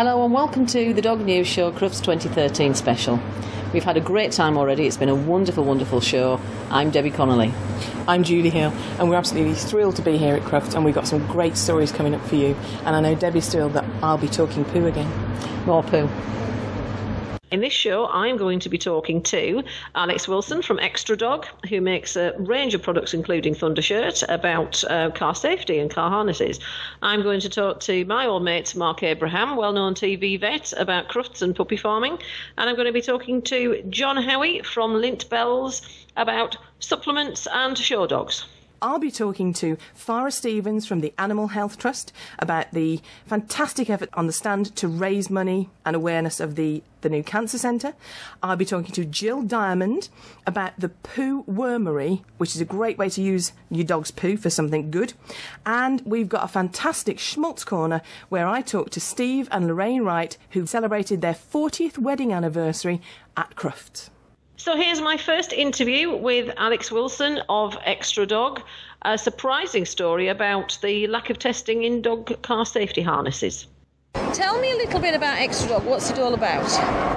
Hello and welcome to the Dog News Show Crufts 2013 special. We've had a great time already. It's been a wonderful, wonderful show. I'm Debbie Connolly. I'm Julie Hill, and we're absolutely thrilled to be here at Crufts, and we've got some great stories coming up for you. And I know Debbie's thrilled that I'll be talking poo again. More poo. In this show, I'm going to be talking to Alex Wilson from Xtra Dog, who makes a range of products, including Thundershirt, about uh, car safety and car harnesses. I'm going to talk to my old mate, Marc Abraham, well known TV vet, about crufts and puppy farming. And I'm going to be talking to John Howie from Lintbells about supplements and show dogs. I'll be talking to Farrah Stevens from the Animal Health Trust about the fantastic effort on the stand to raise money and awareness of the, the new cancer centre. I'll be talking to Gill Diamond about the poo wormery, which is a great way to use your dog's poo for something good. And we've got a fantastic Schmaltz Corner where I talk to Steve and Lorraine Wright, who celebrated their 40th wedding anniversary at Crufts. So here's my first interview with Alex Wilson of Xtra Dog. A surprising story about the lack of testing in dog car safety harnesses. Tell me a little bit about Xtra Dog. What's it all about?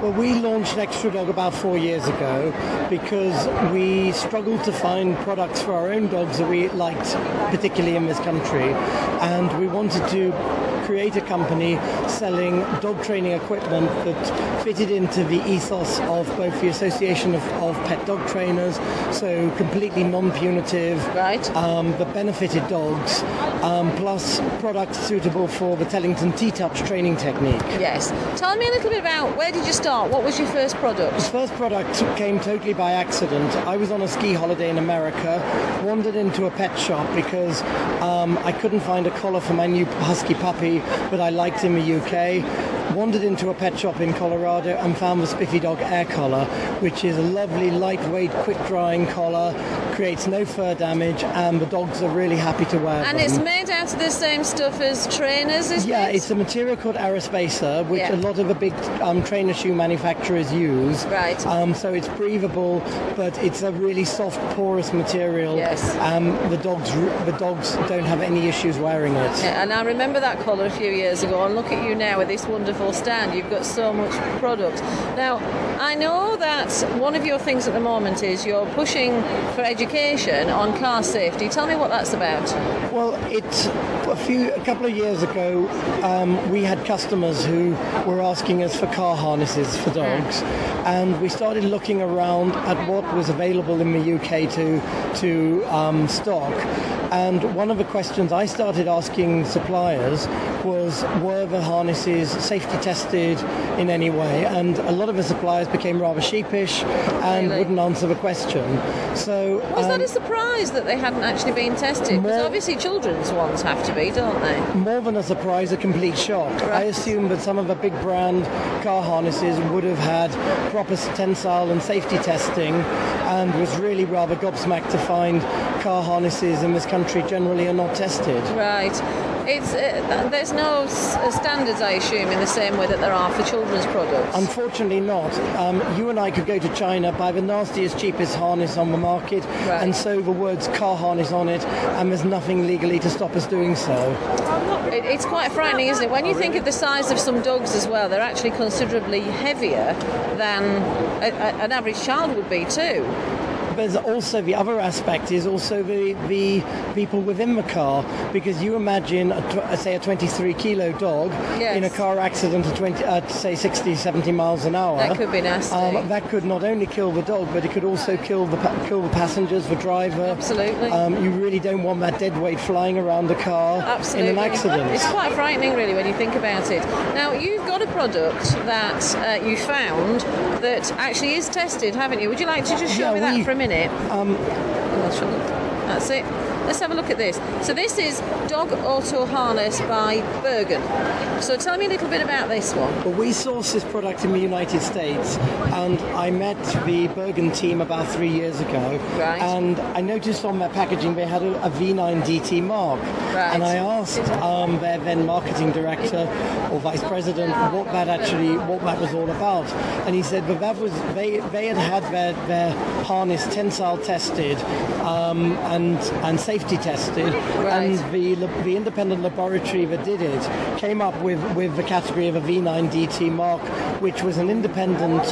Well, we launched Xtra Dog about four years ago because we struggled to find products for our own dogs that we liked, particularly in this country. And we wanted to create a company selling dog training equipment that fitted into the ethos of both the Association of, of Pet Dog Trainers, so completely non-punitive, right? Um, that benefited dogs, um, plus products suitable for the Tellington T-Touch training technique. Yes. Tell me a little bit about where did you start? What was your first product? The first product came totally by accident. I was on a ski holiday in America, wandered into a pet shop because um, I couldn't find a collar for my new husky puppy but I liked him in the UK. Wandered into a pet shop in Colorado and found the Spiffy Dog Air Collar, which is a lovely, lightweight, quick drying collar, creates no fur damage, and the dogs are really happy to wear it. And them. it's made out of the same stuff as trainers, is Yeah, it? Yeah, it's a material called Aerospacer, which Yeah. a lot of the big um, trainer shoe manufacturers use. Right. Um, so it's breathable, but it's a really soft, porous material. Yes. Um, the dogs, the dogs don't have any issues wearing it. Yeah, and I remember that collar a few years ago, and look at you now with this wonderful stand. You've got so much product. Now, I know that one of your things at the moment is you're pushing for education on car safety. Tell me what that's about. Well, it's a few, a couple of years ago, um, we had customers who were asking us for car harnesses for dogs, and we started looking around at what was available in the UK to to um, stock. And one of the questions I started asking suppliers was, were the harnesses safety tested in any way? And a lot of the suppliers became rather sheepish and Really? wouldn't answer the question. So Was um, that a surprise that they hadn't actually been tested? Because obviously children's ones have to be, don't they? more than a surprise, a complete shock. I Right. assumed that some of the big brand car harnesses would have had proper tensile and safety testing and was really rather gobsmacked to find car harnesses in this country generally are not tested. Right. It's uh, there's no s- uh, standards, I assume, in the same way that there are for children's products. Unfortunately not. Um, you and I could go to China, buy the nastiest, cheapest harness on the market Right. and sew the words car harness on it and there's nothing legally to stop us doing so. It, it's quite frightening, isn't it? When you think of the size of some dogs as well, they're actually considerably heavier than a, a, an average child would be too. There's also the other aspect is also the, the people within the car because you imagine a tw- uh, say a 23 kilo dog Yes. in a car accident at 20 at say 60 70 miles an hour That could be nasty. um, that could not only kill the dog but it could also kill the pa- kill the passengers the driver Absolutely. um, you really don't want that dead weight flying around the car Absolutely. in an accident It's quite frightening, really, when you think about it. Now, you've got a product that uh, you found that actually is tested, haven't you? Would you like to just show Yeah, me that we- for a minute? Um, That's it. Let's have a look at this. So this is Dog Auto Harness by Bergan. So tell me a little bit about this one. Well, we sourced this product in the United States, and I met the Bergan team about three years ago. Right. And I noticed on their packaging they had a, a V9 DT mark. Right. And I asked um, their then marketing director or vice president what that actually, what that was all about. And he said, that was they they had had their, their harness tensile tested, um, and and, and safety tested. And the, the independent laboratory that did it came up with, with the category of a V9 DT mark, which was an independent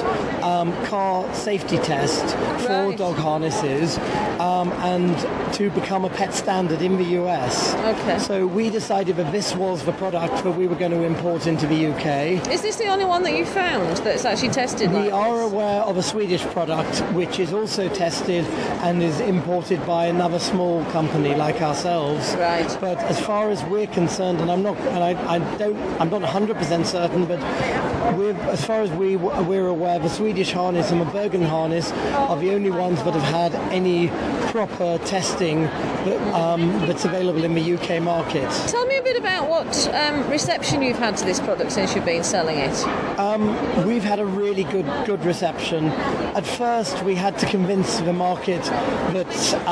um, car safety test for Right. dog harnesses um, and to become a pet standard in the US. Okay. So we decided that this was the product that we were going to import into the UK. Is this the only one that you found that's actually tested? We like are this? aware of a Swedish product which is also tested and is imported by another small company like ourselves. Right. But as far as we're concerned, and I'm not, and I, I don't, I'm not 100% certain, but we're, as far as we we're aware, the Swedish harness and the Bergan harness are the only ones that have had any proper testing that, um, that's available in the UK market. Tell me a bit about what um, reception you've had to this product since you've been selling it. We've had a really good good reception. At first, we had to convince the market that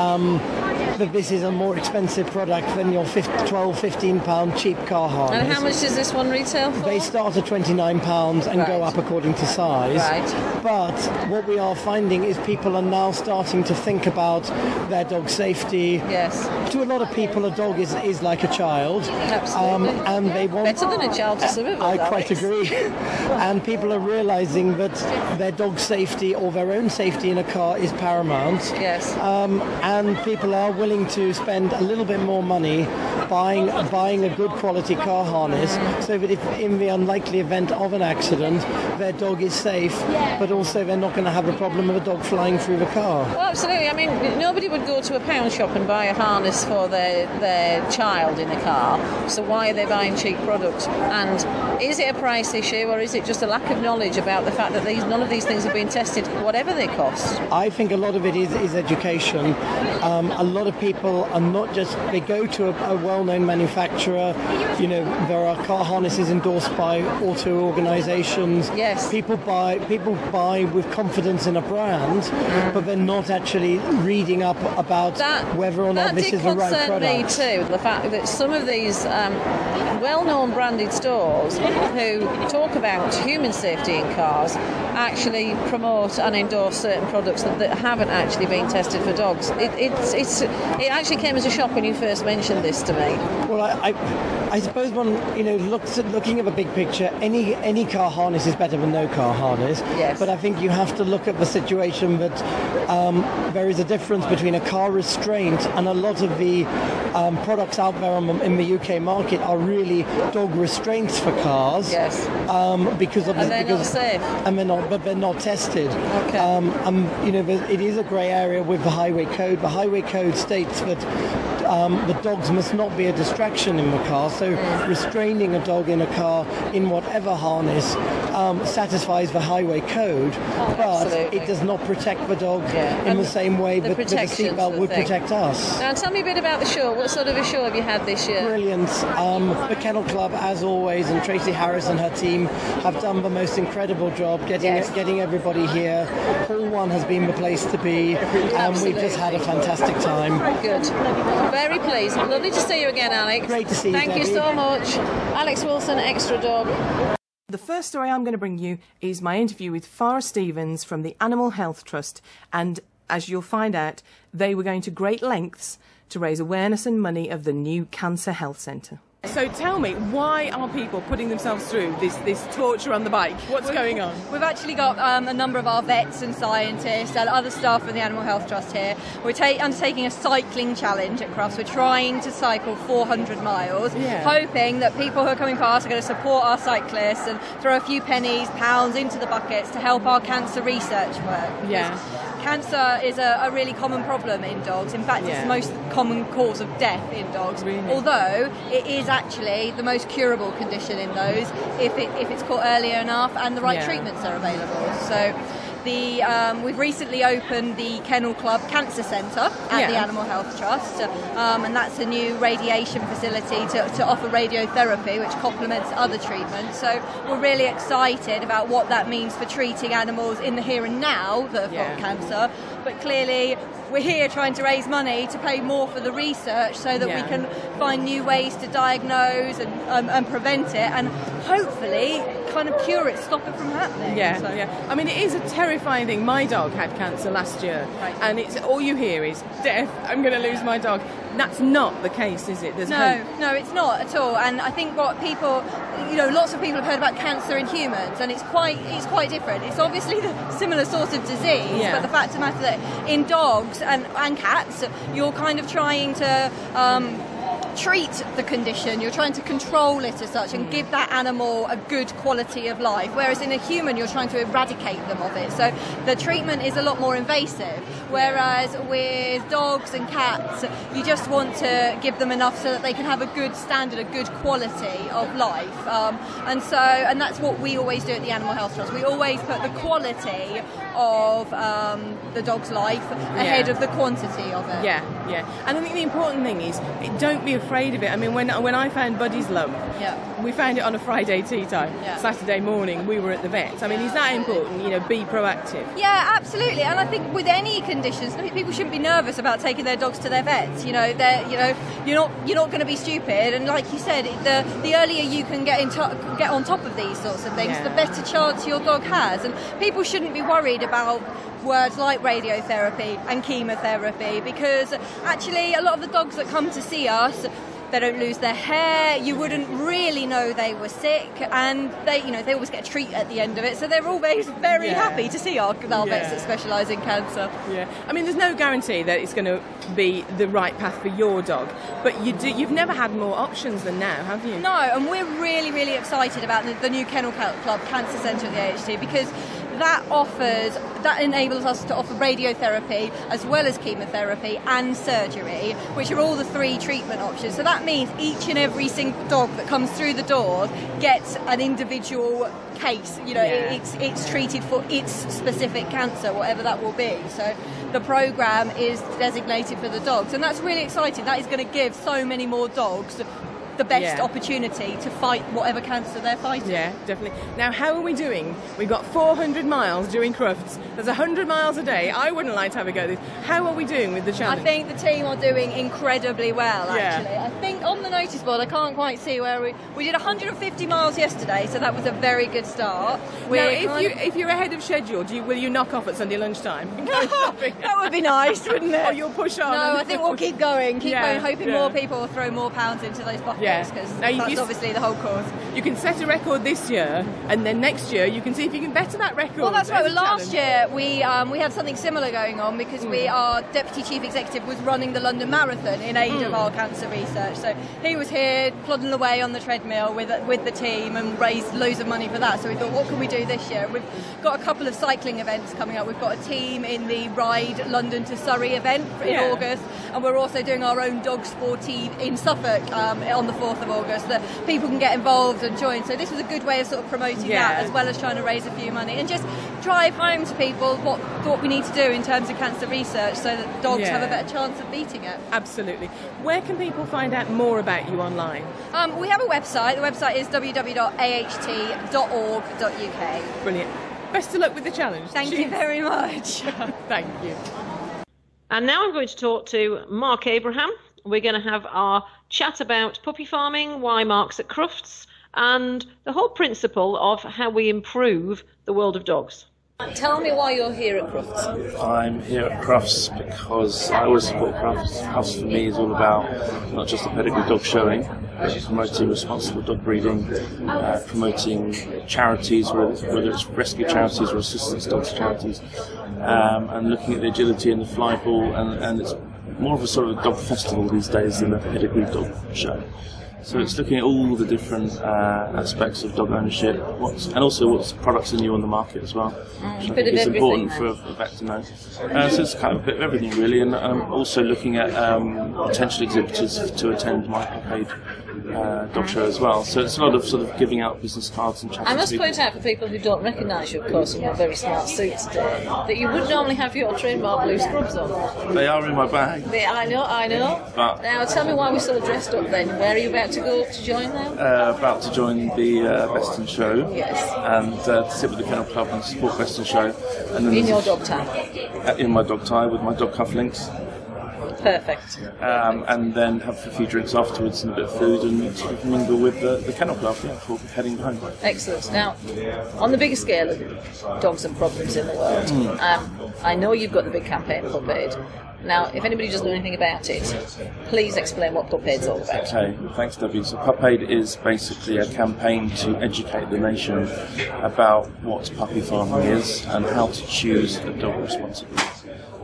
that this is a more expensive product than your 15, 12, 15 pound cheap car harness. And how much does this one retail for? They start at 29 pounds and go up according to size. Right. But what we are finding is people are now starting to think about their dog safety. Yes, To a lot of people, a dog is, is like a child. absolutely. Um, and they want Better than a child to some of us, I quite agree. and people are realizing that their dog safety or their own safety in a car is paramount. Yes. Um, and people are willing to spend a little bit more money buying buying a good quality car harness so that if in the unlikely event of an accident their dog is safe but also they're not going to have a problem of a dog flying through the car. Well, absolutely. I mean, nobody would go to a pound shop and buy a harness for their, their child in a car. So why are they buying cheap products? And is it a price issue, or is it just a lack of knowledge about the fact that these none of these things have been tested, whatever they cost? I think a lot of it is, is education. Um, a lot of people are not just, they go to a, a well-known manufacturer. You know, there are car harnesses endorsed by auto organizations. Yes. People buy, people buy with confidence in a brand, but they're not actually reading up about That, whether or not this did is the right product. That concern me too. The fact that some of these um, well-known branded stores who talk about human safety in cars actually promote and endorse certain products that, that haven't actually been tested for dogs. It, it's, it's, it actually came as a shock when you first mentioned this to me. Well, I, I, I suppose one, you know, looks at, looking at the big picture, any any car harness is better than no car harness. Yes. But I think you have to look at the situation that um, there is a difference between a car restraint and a lot of the um, products out there on, in the UK market are really dog restraints for cars. Yes. Um, because of And they're not safe. And they're not, but they're not tested. Okay. Um, um, you know, it is a grey area with the highway code. The highway code states that um, the dogs must not be a distraction in the car. So restraining a dog in a car in whatever harness um, satisfies the highway code, but absolutely. it does not protect the dog Yeah. in And the same way the that, that the seatbelt would thing. protect us. Now, tell me a bit about the show. What sort of a show have you had this year? Brilliant. Um, the Kennel Club, as always, and Tracy Harris and her team have done the most incredible job getting Yes. getting everybody here. Hall One has been the place to be. Um, we've just had a fantastic time. Good. Very pleased. Lovely to see you again, Alex. Great to see you, Thank you so much. Alex Wilson, Xtra Dog. The first story I'm going to bring you is my interview with Farrah Stevens from the Animal Health Trust. And as you'll find out, they were going to great lengths to raise awareness and money of the new Cancer Health Centre. So tell me, why are people putting themselves through this, this torture on the bike? What's going on? We've actually got um, a number of our vets and scientists and other staff from the Animal Health Trust here. We're ta- undertaking a cycling challenge at Crufts. We're trying to cycle 400 miles, Yeah. hoping that people who are coming past are going to support our cyclists and throw a few pennies, pounds into the buckets to help our cancer research work. Yeah. Cancer is a, a really common problem in dogs. In fact, it's the most common cause of death in dogs. Really? Although it is actually the most curable condition in those if, it, if it's caught earlier enough and the right Yeah. treatments are available. So. The, um, we've recently opened the Kennel Club Cancer Centre at Yeah. the Animal Health Trust, um, and that's a new radiation facility to, to offer radiotherapy, which complements other treatments. So we're really excited about what that means for treating animals in the here and now that have Yeah. got cancer. But clearly, we're here trying to raise money to pay more for the research so that Yeah. we can find new ways to diagnose and, um, and prevent it and hopefully kind of cure it, stop it from happening. Yeah, So- yeah. I mean, it is a terrifying thing. My dog had cancer last year, Right. and it's all you hear is death. I'm going to lose my dog. That's not the case, is it? There's No, hope. no, it's not at all. And I think what people, you know, lots of people have heard about cancer in humans, and it's quite, it's quite different. It's obviously the similar sort of disease, Yeah. but the fact of the matter that in dogs and, and cats, you're kind of trying to. Um, treat the condition you're trying to control it as such and give that animal a good quality of life whereas in a human you're trying to eradicate them of it. So the treatment is a lot more invasive whereas with dogs and cats you just want to give them enough so that they can have a good standard a good quality of life. Um, and so and that's what we always do at the animal health trust. We always put the quality of um, the dog's life ahead Yeah. of the quantity of it. Yeah, yeah. And I think the important thing is don't be afraid of it. I mean, when when I found Buddy's lump, Yeah. we found it on a Friday tea time. Yeah. Saturday morning, we were at the vet. I mean, is that important? You know, be proactive. Yeah, absolutely. And I think with any conditions, people shouldn't be nervous about taking their dogs to their vets. You know, they're you know you're not you're not going to be stupid. And like you said, the the earlier you can get in to- get on top of these sorts of things, Yeah. the better chance your dog has. And people shouldn't be worried about words like radiotherapy and chemotherapy because actually a lot of the dogs that come to see us they don't lose their hair you wouldn't really know they were sick and they you know they always get a treat at the end of it so they're always very Yeah. happy to see our, our vets Yeah. that specialise in cancer Yeah. I mean, there's no guarantee that it's going to be the right path for your dog, but you do. You've never had more options than now, have you? No, and we're really, really excited about the, the new Kennel Club Cancer Centre at the AHT because that offers, that enables us to offer radiotherapy as well as chemotherapy and surgery, which are all the three treatment options. So that means each and every single dog that comes through the door gets an individual case. You know, Yeah. it's it's treated for its specific cancer, whatever that will be. So the program is designated for the dogs, and that's really exciting. That is going to give so many more dogs the best Yeah. opportunity to fight whatever cancer they're fighting. Yeah, definitely. Now, how are we doing? We've got 400 miles doing crufts. There's 100 miles a day. I wouldn't like to have a go at this. How are we doing with the challenge? I think the team are doing incredibly well. Yeah. Actually, I think on the notice board, I can't quite see where we we did 150 miles yesterday, so that was a very good start. now, We're if you of- if you're ahead of schedule, do you, will you knock off at Sunday lunchtime? that would be nice, wouldn't it? Or you'll push on. No, I think we'll keep going, keep Yeah, going, hoping yeah. more people will throw more pounds into those buckets Yeah. Because Now, if that's you obviously the whole course. You can set a record this year, and then next year you can see if you can better that record. Well, that's right. Well, last year we um, we had something similar going on because we Hmm. our deputy chief executive was running the London Marathon in aid Hmm. of our cancer research. So he was here plodding away on the treadmill with with the team and raised loads of money for that. So we thought, what can we do this year? We've got a couple of cycling events coming up. We've got a team in the Ride London to Surrey event in Yeah. August, and we're also doing our own dog sporty in Suffolk um, on the 4th of August that people can get involved and join. So this was a good way of sort of promoting Yeah. that as well as trying to raise a few money and just drive home to people what what we need to do in terms of cancer research so that dogs Yeah. have a better chance of beating it. Absolutely. Where can people find out more about you online? Um, we have a website. The website is www.aht.org.uk. Brilliant. Best of luck with the challenge. Thank you very much. Thank you. And now I'm going to talk to Marc Abraham. We're going to have our chat about puppy farming, why Marc's at Crufts, and the whole principle of how we improve the world of dogs. Tell me why you're here at Crufts. I'm here at Crufts because I always support Crufts. Crufts for me is all about not just a pedigree dog showing, but promoting responsible dog breeding, uh, promoting charities, whether it's, whether it's rescue charities or assistance dogs charities, um, and looking at the agility and the fly ball, and, and it's more of a sort of a dog festival these days than a pedigree dog show. So it's looking at all the different uh, aspects of dog ownership, what's, and also what's products are new on the market as well. which I think is important for a a vet to know. Uh, so it's kind of a bit of everything really, and um, also looking at um, potential exhibitors to attend my paid uh, dog show as well. So it's a lot of sort of giving out business cards and chatting I must to point out for people who don't recognise you, of course, in your very smart suit today, that you would normally have your trademark blue scrubs on. They are in my bag. Yeah, I know, I know. But- now, tell me why we're so dressed up then. Where are you about to go to join them? Uh, about to join the uh, Beston show Yes. and uh, to sit with the Kennel Club and support Beston show. And then In your dog tag. uh, in my dog tie with my dog cufflinks. Perfect. um, and then have a few drinks afterwards and a bit of food and sort of mingle with the, the kennel club yeah, before heading home. Excellent. Now, on the bigger scale of dogs and problems in the world, Hmm. um, I know you've got the big campaign Pup Aid. Now, if anybody doesn't know anything about it, please explain what Pup Aid's all about. Okay, thanks, Debbie. So, Pup Aid is basically a campaign to educate the nation about what puppy farming is and how to choose a dog responsibly.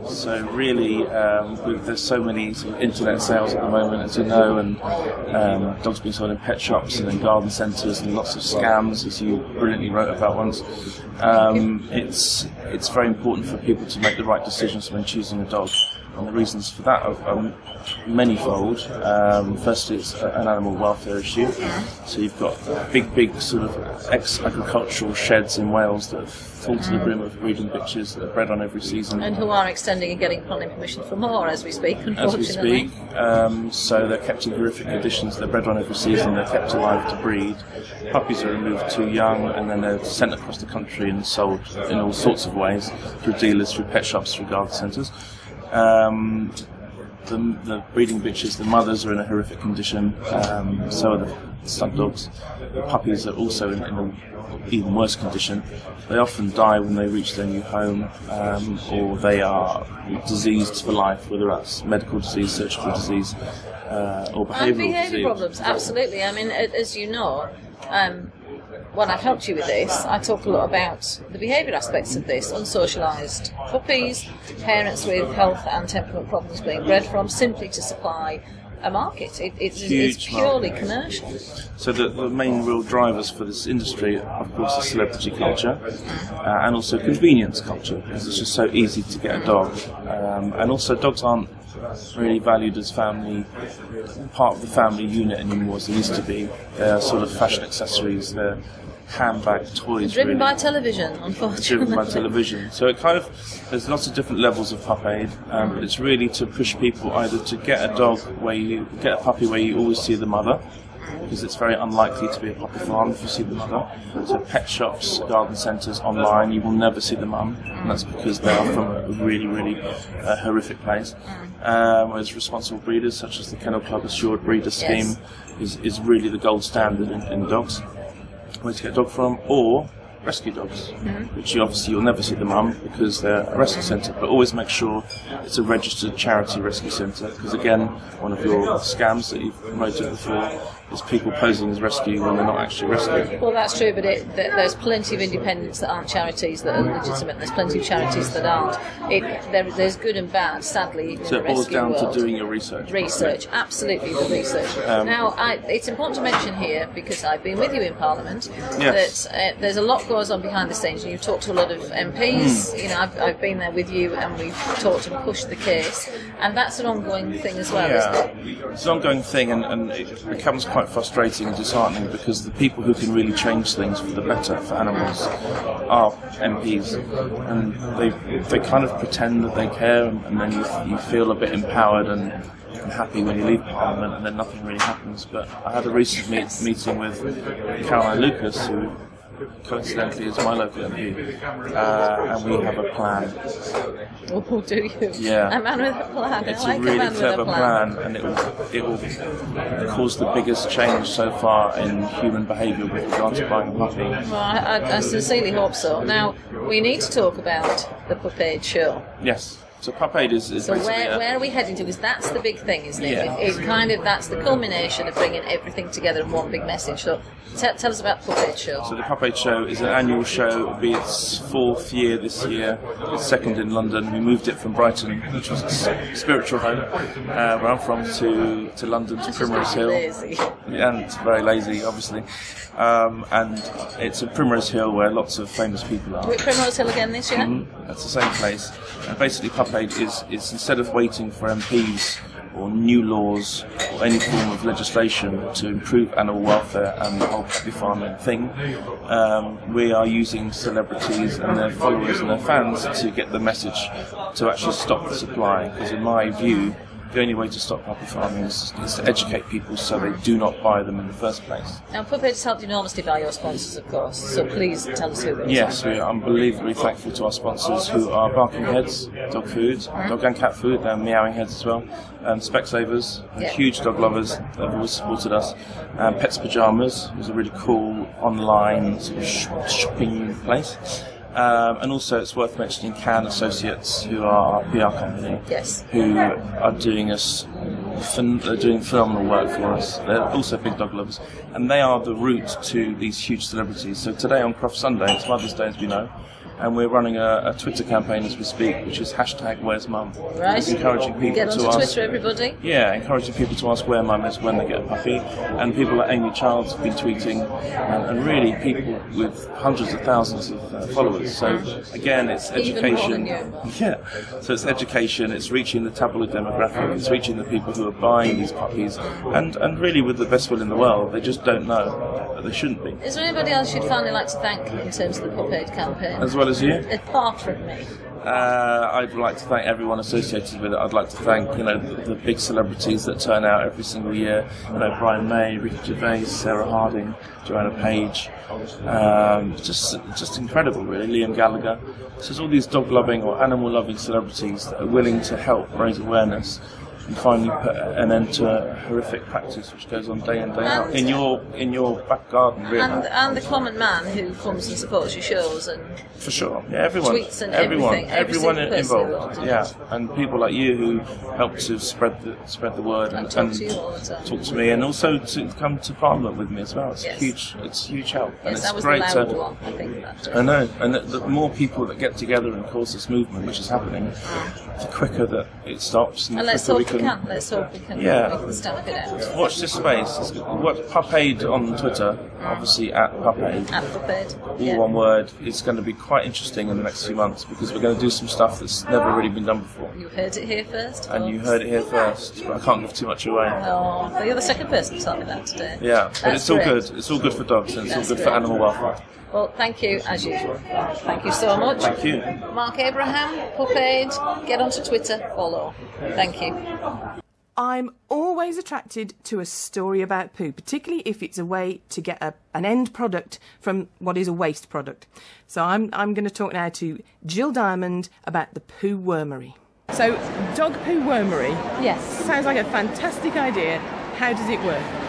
So, really, um, with, there's so many sort of internet sales at the moment, as you know, and um, dogs being sold in pet shops and in garden centres, and lots of scams, as you brilliantly wrote about once. Um, it's it's very important for people to make the right decisions when choosing a dog. And the reasons for that are, are manyfold. Um, firstly, it's an animal welfare issue. So you've got big, big sort of ex-agricultural sheds in Wales that full to the brim of breeding bitches that are bred on every season. And who are extending and getting planning permission for more as we speak, as we speak. Um, so they're kept in horrific conditions. They're bred on every season. They're kept alive to breed. Puppies are removed too young, and then they're sent across the country and sold in all sorts of ways through dealers, through pet shops, through garden centres. Um, the, the breeding bitches, the mothers are in a horrific condition. Um, so are the stud dogs. The puppies are also in, in an even worse condition. They often die when they reach their new home, um, or they are diseased for life, whether that's medical disease, surgical disease, uh, or And behavioural behaviour problems, absolutely. I mean, as you know, um, when I've helped you with this, I talk a lot about the behaviour aspects of this. Unsocialised puppies, parents with health and temperament problems being bred from, simply to supply a market. It, it's, it's purely market. commercial. So the, the main real drivers for this industry, of course, is celebrity culture uh, and also convenience culture, because it's just so easy to get a dog. Um, and also, dogs aren't really valued as family part of the family unit anymore as they used to be. They're sort of fashion accessories. They're handbag toys. Driven really by television, unfortunately. driven by television. So it kind of there's lots of different levels of pup aid, um, but it's really to push people either to get a dog where you get a puppy where you always see the mother. Because it's very unlikely to be a puppy farm if you see the mother. So pet shops, garden centres, online, you will never see the mum, and that's because they are from a really, really uh, horrific place. Um, whereas responsible breeders, such as the Kennel Club Assured Breeder Scheme, is, is really the gold standard in, in dogs where to get a dog from, or rescue dogs, which you obviously you'll never see the mum because they're a rescue centre. But always make sure it's a registered charity rescue centre because again, one of your scams that you've promoted before is people posing as rescue when they're not actually rescue. Well, that's true, but it, th- there's plenty of independents that aren't charities that are legitimate. There's plenty of charities that aren't. It, there, there's good and bad, sadly. So it boils down world. to doing your research. Research, absolutely the research. Um, now, I, it's important to mention here because I've been with you in Parliament Yes. that uh, there's a lot goes on behind the scenes. And you've talked to a lot of MPs. Hmm. You know, I've, I've been there with you, and we've talked and pushed the case, and that's an ongoing thing as well, isn't it? Yeah, it's an ongoing thing, and, and it becomes quite frustrating and disheartening because the people who can really change things for the better for animals are MPs, and they they kind of pretend that they care, and, and then you, you feel a bit empowered and, and happy when you leave Parliament, and then nothing really happens. But I had a recent meet, meeting with Caroline Lucas, who coincidentally is my local MP, uh, and we have a plan Oh, do you? Yeah. A man with a plan. it's I like a really man clever a plan. and it will it will cause the biggest change so far in human behaviour with regard to buying a puppy. Well, I, I, I sincerely hope so. Now, we need to talk about the Pup Aid show. Yes. So Pup Aid is, is So where, a- where are we heading to? Because that's the big thing, isn't it? Yeah. It, it kind of that's the culmination of bringing everything together in one big message. So t- tell us about Aid show. So the Pup Aid Show is an annual show. It'll be its fourth year this year. It's second in London. We moved it from Brighton, which was its spiritual home, uh, where I'm from, to, to London, to That's Primrose Hill. lazy. and it's very lazy, obviously. Um, and it's at Primrose Hill where lots of famous people are. We're at Primrose Hill again this year. That's the same place. And basically, Pup Is, is instead of waiting for MPs or new laws or any form of legislation to improve animal welfare and the whole puppy farming thing, um, we are using celebrities and their followers and their fans to get the message to actually stop the supply. Because in my view, the only way to stop puppy farming is, is to educate people so they do not buy them in the first place. Now, Pup Aid has helped enormously by your sponsors, of course, so please tell us who they are. Yes, we are unbelievably thankful to our sponsors who are Barking Heads, dog food, dog and cat food, they're Meowing Heads as well, and Specsavers, Yeah. huge dog lovers, have always supported us, um, Pets Pajamas, who's a really cool online sort of sh- shopping place. Um, and also, it's worth mentioning Can Associates, who are our PR company, Yes. who are doing us, phen- they're doing phenomenal work for us. They're also big dog lovers, and they are the route to these huge celebrities. So today on Croft Sunday, it's Mother's Day as we know, and we're running a, a Twitter campaign as we speak, which is hashtag Where's Mum? Right. It's encouraging people Get to onto ask. Twitter, everybody. Yeah, encouraging people to ask where mum is when they get a puppy. And people like Amy Childs have been tweeting, and, and really people with hundreds of thousands of uh, followers. So again, it's education. Yeah, so it's education, it's reaching the tabloid demographic, it's reaching the people who are buying these puppies, and, and really with the best will in the world, they just don't know that they shouldn't be. Is there anybody else you'd finally like to thank in terms of the Pup Aid campaign? As well as you. Apart from me. Uh, I'd like to thank everyone associated with it. I'd like to thank you know the, the big celebrities that turn out every single year. You know Brian May, Ricky Gervais, Sarah Harding, Joanna Page. Um, just just incredible, really. Liam Gallagher. So there's all these dog-loving or animal-loving celebrities that are willing to help raise awareness Uh, and finally put an end to a horrific practice which goes on day in day out in your in your back garden, really. And, and the common man who comes and supports your shows and For sure. Yeah, everyone. Tweets and everyone. everything, every everyone involved. Yeah, and people like you who help to spread the spread the word And talk to you all the time. talk to me, and also to come to Parliament with me as well. It's Yes. huge. It's huge help, and it's that was great uh, the to. one, I think. That. I know, and the, the more people that get together and cause this movement, which is happening, ah. the quicker that it stops, and, And the quicker we can. Let's hope we can, Yeah. we can stamp it out. Watch this space. It's, what Pup on Twitter, obviously at Pup Aid At Pup Aid. all Yeah. one word. It's going to be quite interesting in the next few months because we're going to do some stuff that's never really been done before. You heard it here first. And you heard it here first, but I can't give too much away. Oh, but you're the second person to tell me that today. Yeah, but That's it's all great. good. It's all good for dogs and it's That's all good for animal welfare. Well, thank you as usual. Thank you so much. Thank you. Marc Abraham, Pup Aid, get onto Twitter, follow. Thank you. I'm always attracted to a story about poo, particularly if it's a way to get a, an end product from what is a waste product. So I'm, I'm going to talk now to Gill Diamond about the poo wormery. So, dog poo wormery Yes. sounds like a fantastic idea. How does it work?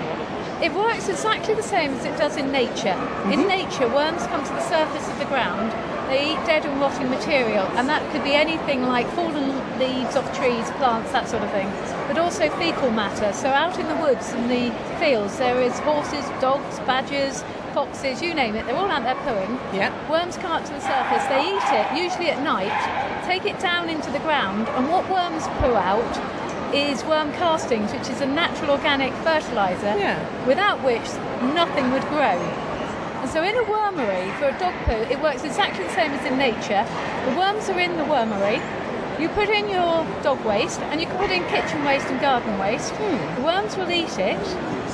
It works exactly the same as it does in nature. In mm-hmm. nature, worms come to the surface of the ground, they eat dead and rotting material, and that could be anything like fallen leaves off trees, plants, that sort of thing, but also fecal matter. So out in the woods and the fields, there is horses, dogs, badgers, foxes, you name it, they're all out there pooing. Yeah. Worms come up to the surface, they eat it, usually at night, take it down into the ground, and what worms poo out is worm castings, which is a natural organic fertiliser, Yeah. without which nothing would grow. And so in a wormery, for a dog poo, it works exactly the same as in nature. The worms are in the wormery. You put in your dog waste, and you can put in kitchen waste and garden waste. Hmm. The worms will eat it,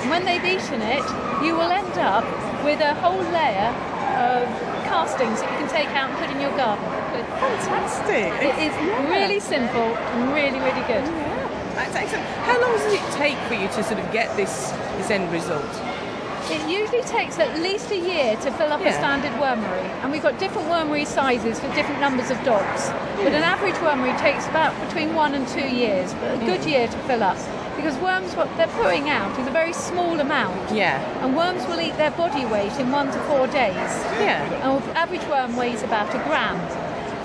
and when they've eaten it, you will end up with a whole layer of castings that you can take out and put in your garden. Fantastic. It is really simple and really, really good. That's excellent. How long does it take for you to sort of get this, this end result? It usually takes at least a year to fill up a standard wormery, and we've got different wormery sizes for different numbers of dogs. But an hmm. average wormery takes about between one and two years, but a good hmm. year to fill up. Because worms, what they're putting out is a very small amount, Yeah. and worms will eat their body weight in one to four days. Yeah. And an average worm weighs about a gram.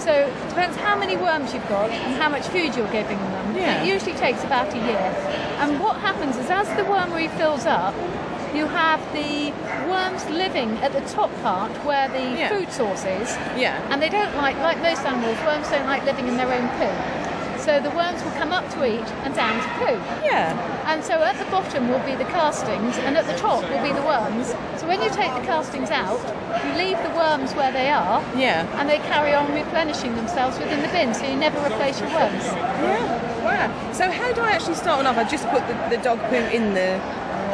So it depends how many worms you've got and how much food you're giving them. Yeah. It usually takes about a year. And what happens is as the wormery fills up, you have the worms living at the top part where the Yeah. food source is. Yeah. And they don't like, like most animals, worms don't like living in their own poo. So the worms will come up to eat and down to poo. Yeah. And so at the bottom will be the castings, and at the top will be the worms. So when you take the castings out, you leave the worms where they are, Yeah. and they carry on replenishing themselves within the bin, so you never replace your worms. Yeah. Wow. So how do I actually start one off? I just put the, the dog poo in the.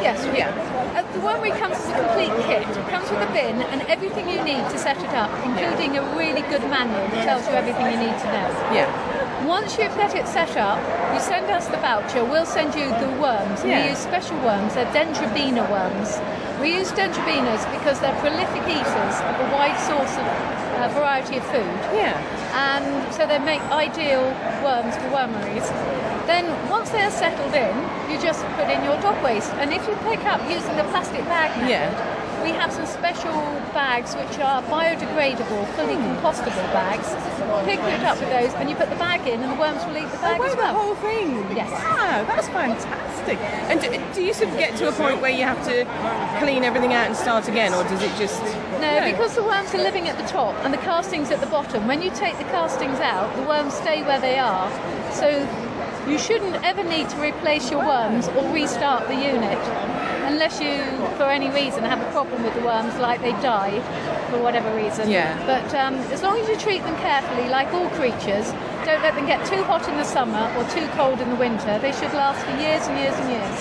Yes, Yeah. Uh, the wormery comes as a complete kit. It comes with a bin and everything you need to set it up, including a really good manual that tells you everything you need to know. Yeah. Once you've got it set up, you send us the voucher. We'll send you the worms. Yeah. We use special worms. They're Dendrobaena worms. We use Dendrobaenas because they're prolific eaters of a wide source of uh, variety of food Yeah. and so they make ideal worms for wormeries. Then once they're settled in, you just put in your dog waste. And if you pick up using the plastic bag method, Yeah. We have some special bags which are biodegradable, fully hmm. compostable bags. Pick it up with those, and you put the bag in, and the worms will eat the bag Oh, as the whole thing. Yes. Wow, that's fantastic. And do, do you sort of get to a point where you have to clean everything out and start again, or does it just? No, because the worms are living at the top and the castings at the bottom. When you take the castings out, the worms stay where they are. So you shouldn't ever need to replace your worms or restart the unit unless you, for any reason, have a problem with the worms, like they die for whatever reason. Yeah. But um, as long as you treat them carefully, like all creatures, don't let them get too hot in the summer or too cold in the winter. They should last for years and years and years.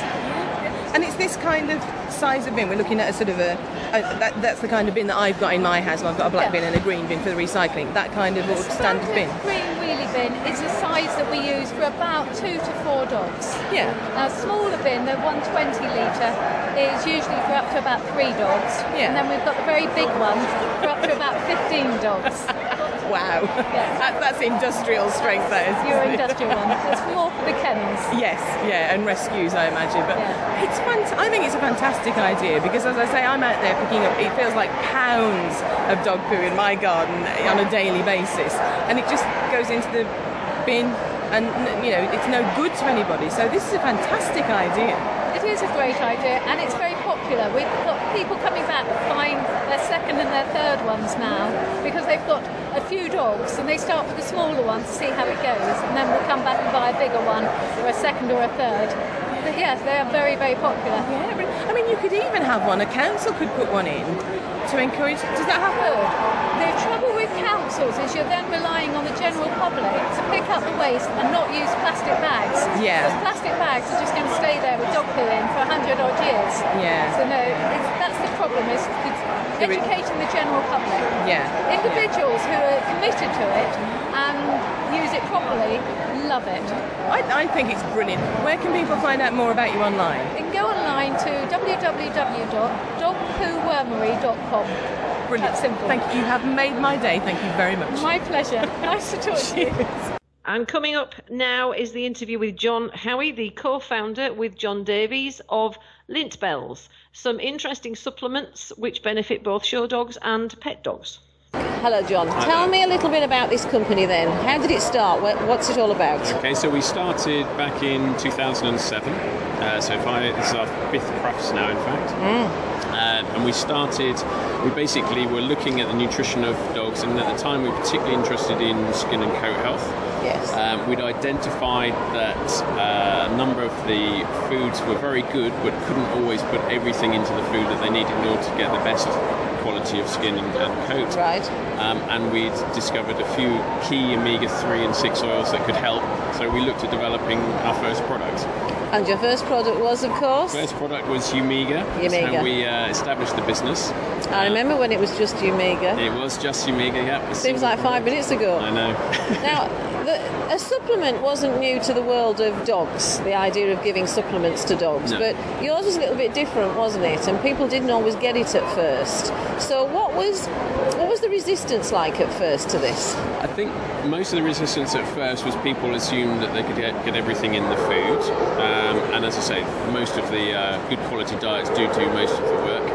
And it's this kind of size of bin. We're looking at a sort of a, a that, that's the kind of bin that I've got in my house. I've got a black Yeah. bin and a green bin for the recycling. That kind of standard bin. Green wheelie bin is a size that we use for about two to four dogs. Yeah. Our smaller bin, the 120 litre, is usually for up to about three dogs. Yeah. And then we've got the very big one for up to about 15 dogs. Wow. That, that's industrial strength, that is. Your industrial one. It's more for the kennels. Yes, yeah, and rescues, I imagine. But Yeah. it's fant- I think it's a fantastic idea because, as I say, I'm out there picking up. It feels like pounds of dog poo in my garden on a daily basis, and it just goes into the bin, and you know it's no good to anybody. So this is a fantastic idea. It is a great idea and it's very popular. We've got people coming back buying their second and their third ones now because they've got a few dogs and they start with the smaller ones to see how it goes and then we'll come back and buy a bigger one or a second or a third. But yes, they are very, very popular. Yeah, but, I mean, you could even have one. A council could put one in to encourage. Does that happen? The trouble with councils is you're then relying on the general public to pick up the waste and not use plastic bags. Yeah. Because plastic bags are just going to stay there with dog poo in for 100 odd years. Yeah. So no, it's, that's the problem is it's educating the general public. Yeah. Individuals who are committed to it it properly love it. I, I think it's brilliant. Where can people find out more about you online? You can go online to www.dogpoowormery.com. Brilliant. That's simple. Thank you. You have made my day. Thank you very much. My pleasure. nice to talk to you. And coming up now is the interview with John Howie, the co founder with John Davies of Lintbells. Some interesting supplements which benefit both show dogs and pet dogs. Hello, John. Tell me a little bit about this company then. How did it start? What's it all about? Okay, so we started back in 2007. Uh, so five, this is our fifth Crufts now, in fact. Uh, and we started, we basically were looking at the nutrition of dogs, and at the time we were particularly interested in skin and coat health. Yes. Um, we'd identified that uh, a number of the foods were very good, but couldn't always put everything into the food that they needed in order to get the best quality of skin and, and coat. Right. Um, and we'd discovered a few key omega 3 and 6 oils that could help. So we looked at developing our first product. And your first product was, of course? First product was Yumega. Yumega. we uh, established the business. I remember when it was just Yumega. It was just Yumega, yeah. Seems like five minutes ago. I know. Now, the, a supplement wasn't new to the world of dogs, the idea of giving supplements to dogs, No. but yours was a little bit different, wasn't it? And people didn't always get it at first. So, what was what was the resistance like at first to this? I think most of the resistance at first was people assumed that they could get, get everything in the food. Um, and as I say, most of the uh, good quality diets do do most of the work.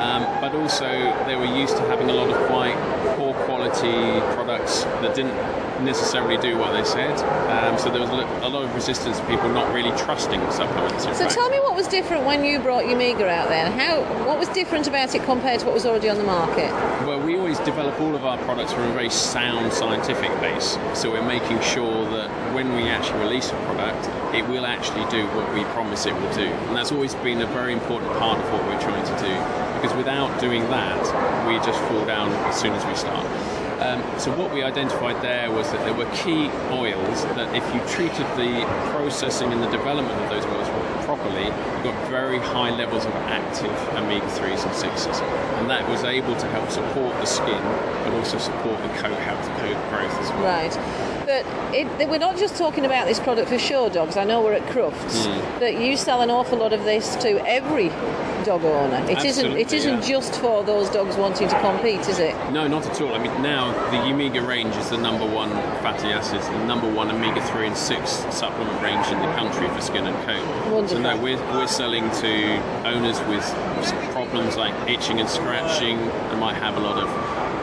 Um, but also, they were used to having a lot of quite poor quality products that didn't necessarily do what they said. Um, so there was a lot of resistance to people not really trusting supplements. So, fact. tell me what was different when you brought Yumega out there. How what was different about it compared to what was already on the market? Well, we always develop all of our products from a very sound scientific base. So we're making sure that when we actually release a product, it will actually do what we promise it will do. And that's always been a very important part of what we're trying to do. Because without doing that, we just fall down as soon as we start. Um, so what we identified there was that there were key oils that if you treated the processing and the development of those oils properly, you got very high levels of active omega-3s and 6s. And that was able to help support the skin, but also support the coat health, coat growth as well. Right. But it, we're not just talking about this product for show dogs. I know we're at Crufts, Mm. but you sell an awful lot of this to every dog owner. It not It isn't yeah. just for those dogs wanting to compete, is it? No, not at all. I mean, now the Yumega range is the number one fatty acids, the number one omega 3 and 6 supplement range in the country for skin and coat. Wonderful. So, no, we're, we're selling to owners with problems like itching and scratching. They might have a lot of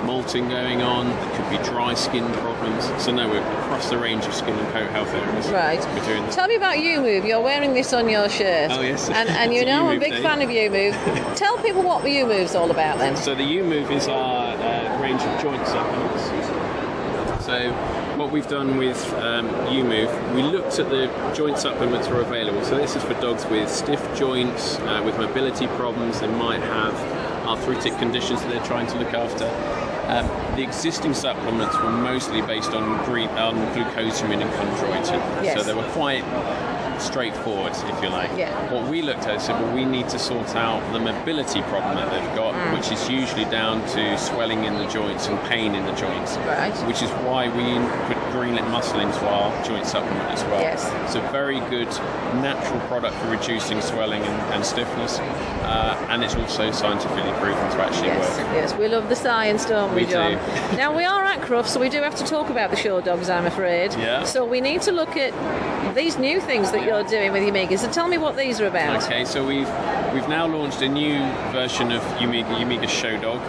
molting going on, there could be dry skin problems. So, no, we're across the range of skin and coat health areas. Right. We're doing that. Tell me about YuMOVE. You're wearing this on your shirt. Oh, yes. And, and you know I'm a big day. fan of YuMOVE. Tell people what the YuMOVE's all about then. So the YuMOVE is our uh, range of joint supplements. So what we've done with um, YuMOVE, we looked at the joint supplements that are available. So this is for dogs with stiff joints, uh, with mobility problems. They might have arthritic conditions that they're trying to look after. Um, the existing supplements were mostly based on, green, on glucosamine and chondroitin. Yes. So they were quite straightforward, if you like. Yeah. What we looked at is said, well, we need to sort out the mobility problem that they've got, Mm. which is usually down to swelling in the joints and pain in the joints. Right. Which is why we green-lipped mussel into our joint supplement as well. Yes. It's a very good natural product for reducing swelling and, and stiffness, uh, and it's also scientifically proven to actually Yes, work. yes, we love the science, don't we, We John? do. now we are at Crufts, so we do have to talk about the show dogs, I'm afraid. Yeah. So we need to look at these new things that you're doing with Yumegas. So tell me what these are about. Okay, so we've we've now launched a new version of Yumega, Yumega Show Dog.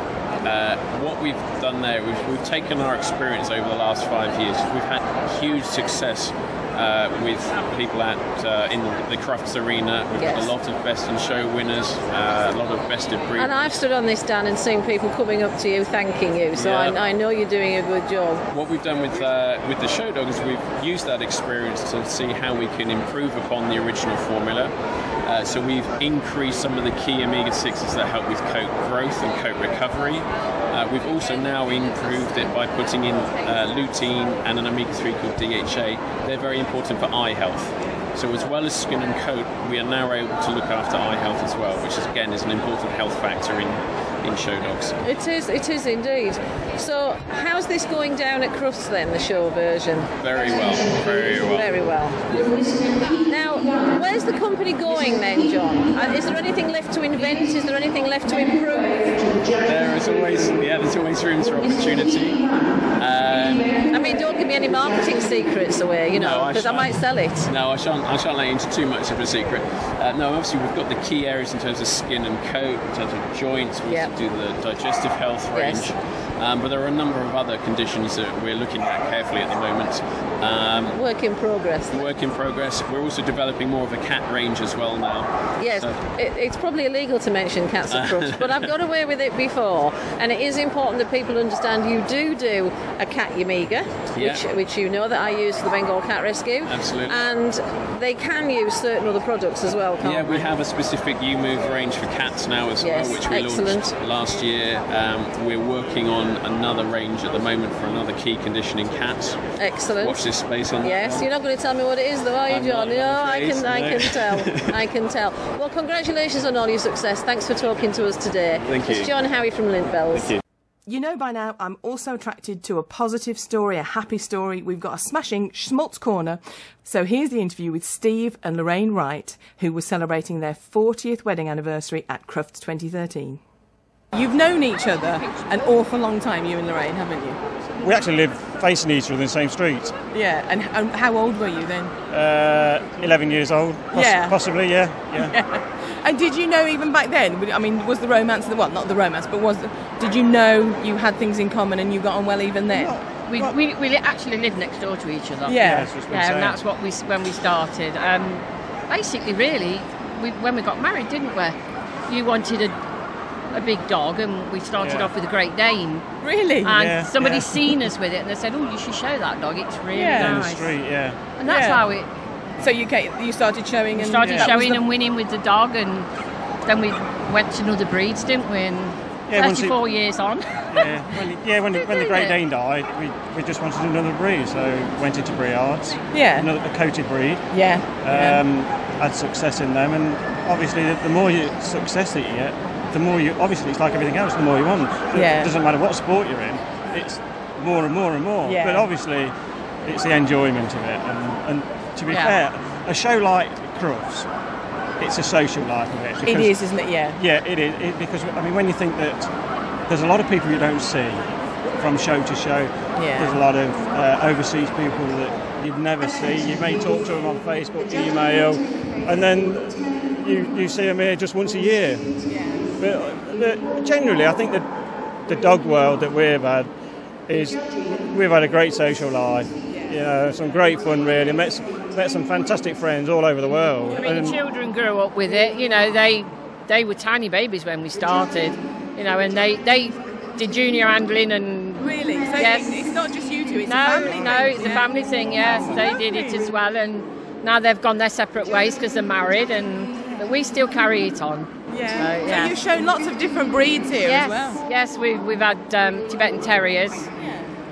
Uh, what we've done there, we've, we've taken our experience over the last five years. We've had huge success uh, with people at uh, in the, Crufts Arena. We've Yes. got a lot of best in show winners, uh, a lot of best of breed. And I've stood on this stand and seen people coming up to you thanking you, so Yeah. I, I know you're doing a good job. What we've done with uh, with the show dog is we've used that experience to see how we can improve upon the original formula. Uh, so we've increased some of the key omega sixes that help with coat growth and coat recovery. Uh, we've also now improved it by putting in uh, lutein and an omega three called DHA. They're very important for eye health. So as well as skin and coat, we are now able to look after eye health as well, which is again is an important health factor in in show dogs. It is, it is indeed. So how's this going down at Crufts then, the show version? Very well, very well. Very well. Now, where's the company going then, John? Uh, Is there anything left to invent? Is there anything left to improve? There is always, yeah, there's always room for opportunity. Um, I mean, don't give me any marketing secrets away, you know, No, I because I, might sell it. no, I shan't. I shan't let you into too much of a secret. Uh, no, obviously we've got the key areas in terms of skin and coat, in terms of joints. We also do the digestive health Yes. Um, but there are a number of other conditions that we're looking at carefully at the moment. Um, Work in progress. work in progress. We're also developing more of a cat range as well now. Yes, So- it, it's probably illegal to mention cats at Crufts, but I've got away with it before, and it is important that people understand you do do a cat Yumega, which, Yeah. which you know that I use for the Bengal Cat Rescue. Absolutely. And they can use certain other products as well, can't Yeah, they? we have a specific YuMOVE range for cats now as Yes, well, which we excellent. launched last year. Um, we're working on another range at the moment for another key condition in cats. Excellent. Watch this space on that Yes, one. you're not going to tell me what it is, though, are you, I'm John? not, no, I'm I afraid, can, I can tell. I can tell. Well, congratulations on all your success. Thanks for talking to us today. Thank It's you. John Howie from Lintbells. Thank you. You know by now, I'm also attracted to a positive story, a happy story. We've got a smashing Schmaltz corner. So here's the interview with Steve and Lorraine Wright, who were celebrating their 40th wedding anniversary at Crufts 2013. You've known each other an awful long time, you and Lorraine, haven't you? We actually live facing each other in the same street. Yeah, and, and how old were you then? Uh, 11 years old, poss- Yeah. possibly, yeah. yeah. And did you know even back then? I mean, was the romance the well, not the romance, but was the, did you know you had things in common and you got on well even then? We, we, we actually live next door to each other. Yeah. That's what's Yeah, and that's what we when we started. Um, basically, really, we, when we got married, didn't we? You wanted a, a big dog, and we started Yeah. off with a Great Dane. Really? And Yeah, somebody yeah. seen us with it, and they said, "Oh, you should show that dog. It's really Yeah. In the nice." street, yeah. And that's Yeah. how it So you ca- you started showing and started that showing the- and winning with the dog, and then we went to another breeds, didn't we? And Yeah, once he- 34 years on. Yeah, when, yeah, when, the- when the Great Dane died, we, we just wanted another breed, so went into Briards. Yeah. Another a coated breed. Yeah. yeah. Um, had success in them, and obviously, the, the more you, success that you get, the more you. Obviously, it's like everything else. The more you want. It Yeah. doesn't matter what sport you're in. It's more and more and more. Yeah. But obviously, it's the enjoyment of it. And, and to be Yeah. fair, a show like Crufts, it's a social life of it. it because- is, isn't it? Yeah. yeah, it is. It, because I mean, when you think that there's a lot of people you don't see from show to show. Yeah. There's a lot of uh, overseas people that you'd never see. You may talk to them on Facebook, email, and then you, you see them here just once a year. But, but generally, I think that the dog world that we've had is we've had a great social life. You know, some great fun really. Met met some fantastic friends all over the world. I mean, And- the children grew up with it. You know, they they were tiny babies when we started. You know, and they they did junior handling and Really? So Yes. it's, it's not just you two, it's no, a family no, thing, it's a family thing. Yes, they did it as well, and now they've gone their separate ways because they're married, and but we still carry it on. Yeah. So, So you've shown lots of different breeds here yes, as well. yes, we've we've had um, Tibetan Terriers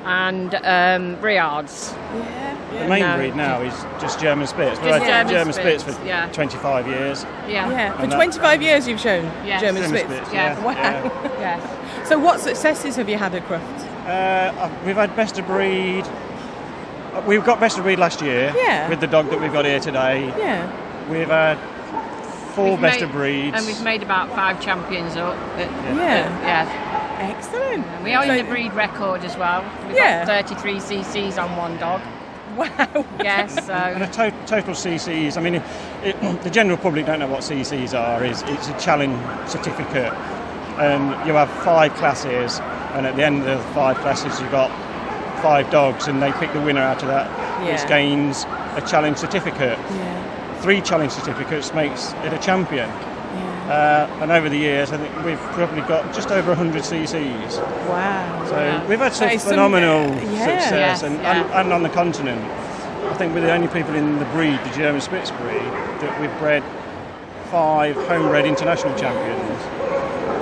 and um, Briards. The main No. breed now is just German Spitz. We've Just had German Spitz, Spitz, for yeah. 25 years. Yeah, Yeah, for 25 years you've shown Yes. German German Spitz. Spitz, Yeah. yeah. Wow. yeah. yes. So what successes have you had at Crufts? Uh, we've had best of breed. uh, We've got best of breed last year Yeah. with the dog that we've got here today. Yeah. We've had 4 We've best made- of breeds. and we've made about five champions up. But, Yeah. yeah. Excellent. And we own So- the breed record as well. We've Yeah. got 33 cc's on one dog. Wow. Yes, so and a to- total CCs. I mean, it, it, the general public don't know what CCs are. Is it's a challenge certificate, and you have five classes, and at the end of the five classes, you've got five dogs, and they pick the winner out of that, Yeah. which gains a challenge certificate. Yeah. Three challenge certificates makes it a champion. Uh, and over the years, I think we've probably got just over 100 CCs. Wow. So we've had some That is some- phenomenal yeah. success, Yes, and, yeah. and, and on the continent. I think we're the only people in the breed, the German Spitz breed, that we've bred five home homebred international champions.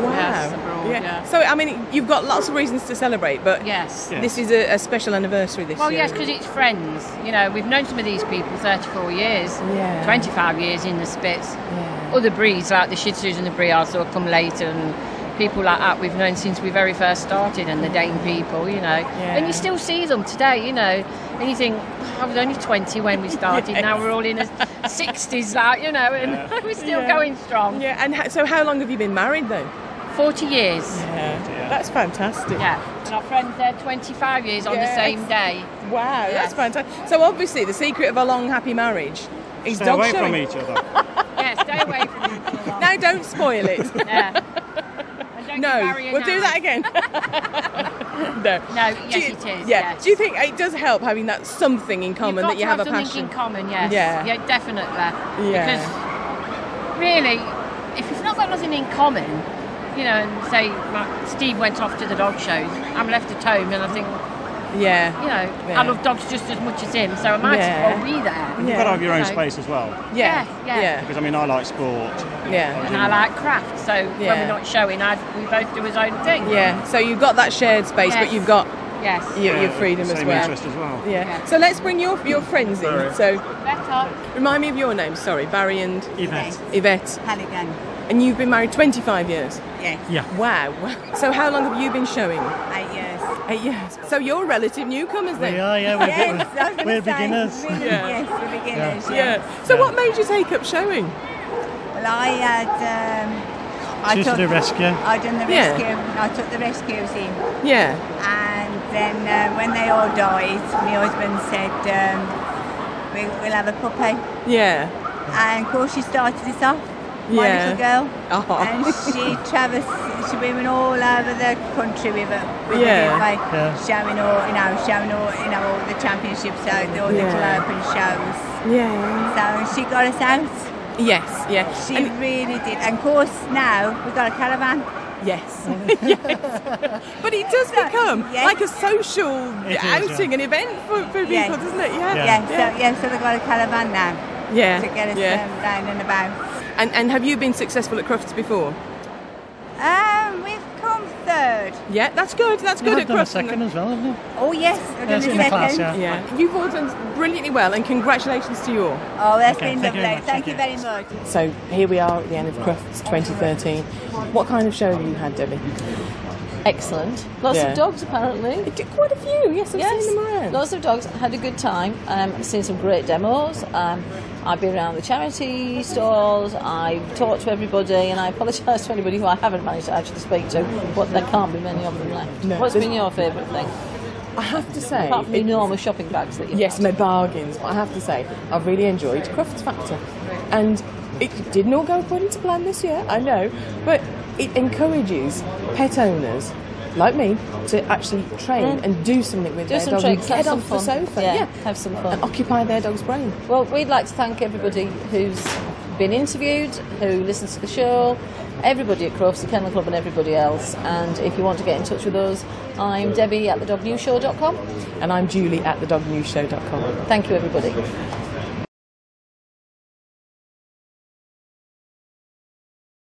Wow. Yes, abroad, yeah. So, I mean, you've got lots of reasons to celebrate, but yes. Yeah. this is a, a special anniversary this Well, year. yes, because it's friends. You know, we've known some of these people 34 years, Yeah. 25 years in the Spitz. Yeah. Other breeds like the Shih Tzus and the Briards will come later, and people like that we've known since we very first started, and the Dane people, you know. And you still see them today, you know. And you think, oh, I was only 20 when we started, now we're all in the 60s, like, you know, and we're still Yeah. going strong. Yeah, and ha- so how long have you been married though? 40 years. Yeah. That's fantastic. Yeah. And our friends there 25 years on the same day. Wow, Yes. that's fantastic. So obviously the secret of a long happy marriage is Stay dog away showing. from each other. Yeah, stay away from each other. Now don't spoil it. Yeah. Don't no, give Barry a we'll do that again. no. No, yes, you- it is. Yeah. Do you think it does help having that something in common that you have, have a something passion? in common, yes. Yeah. Yeah, definitely. Yeah. Because really, if you've not got nothing in common, you know, and say like, Steve went off to the dog shows, I'm left at home and I think, Yeah. you know, Yeah. I love dogs just as much as him, so I might Yeah. as well be there. You've Yeah. got to have your own No. space as well. Yeah. Yeah, yeah. Because I mean, I like sport. Yeah. And I like craft, so when we're not showing, I, we both do his own thing. Yeah. So you've got that shared space, but you've got Yes. your, your Yeah, freedom as well. interest as well. Yeah. Yeah. So let's bring your your friends in. Sorry. So Better. remind me of your name. Sorry, Barry and Yvette. Yvette. Halligan. And you've been married 25 years. Yes. Yeah. Wow. So how long have you been showing? Eight years. Eight years. So you're relative newcomers then. We are, yeah. We're, Yes, I was gonna we're say, beginners. really, Yeah. Yes, we're beginners. Yeah. Yeah. So what made you take up showing? Well, I had. Um, I Choose took, do rescue. I done the Yeah. rescue. I took the rescues in, Yeah. and then uh, when they all died, my husband said um, we, we'll have a puppy. Yeah. And of course, she started us off. My Yeah. little girl. Oh. And she travels, she went all over the country with her. With Yeah. Her, like, Yeah. Showing all, you know, showing all, you know, all the championships out, all the Yeah. club and shows. Yeah. So she got us out. Yes. Yeah. She And- really did. And of course, now we've got a caravan. yes. yes. But it does become Yes. like a social It is, outing, yeah. an event for, for people, Yes. doesn't it? Yeah. Yeah. Yeah, so, yeah, so they've got a caravan now Yeah. to get us yeah. um, down and about. And and have you been successful at Crufts before? Um, we've come third. Yeah, that's good. That's good You've at done a second as well, haven't you? Oh yes, I've Yes, the in the second. class, yeah. Yeah, you've all done brilliantly well, and congratulations to you all. Oh, that's Okay, been thank you lovely. very Thank, much, you thank very much. So here we are at the end of Crufts 2013. What kind of show have you had, Debbie? Excellent. Lots Yeah. of dogs, apparently. Quite a few. Yes, I've Yes, seen them around. lots of dogs. Had a good time. Um, I've seen some great demos. Um, I've been around the charity stalls. I've talked to everybody, and I apologise to anybody who I haven't managed to actually speak to. But there can't be many of them left. No, What's been your favourite thing? I have to say, Apart from enormous shopping bags that you Yes, my bargains. But I have to say, I've really enjoyed Crufts Factor, and it didn't all go according to plan this year. I know, but it encourages pet owners like me to actually train Mm. and do something with Do their some dog tricks, get off the sofa, Yeah, have some fun. and occupy their dog's brain. Well, we'd like to thank everybody who's been interviewed, who listens to the show, everybody at Crufts, the Kennel Club, and everybody else. And if you want to get in touch with us, I'm Debbie at the thedognewsshow.com. And I'm Julie at the thedognewsshow.com. Thank you, everybody.